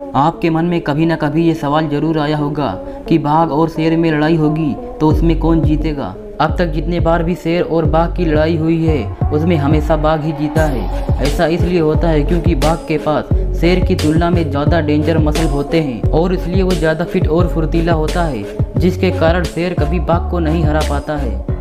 आपके मन में कभी ना कभी ये सवाल ज़रूर आया होगा कि बाघ और शेर में लड़ाई होगी तो उसमें कौन जीतेगा? अब तक जितने बार भी शेर और बाघ की लड़ाई हुई है, उसमें हमेशा बाघ ही जीता है। ऐसा इसलिए होता है क्योंकि बाघ के पास शेर की तुलना में ज़्यादा डेंजर मसल होते हैं और इसलिए वो ज़्यादा फिट और फुर्तीला होता है, जिसके कारण शेर कभी बाघ को नहीं हरा पाता है।